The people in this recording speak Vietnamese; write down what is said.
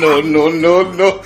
no, no, no, no.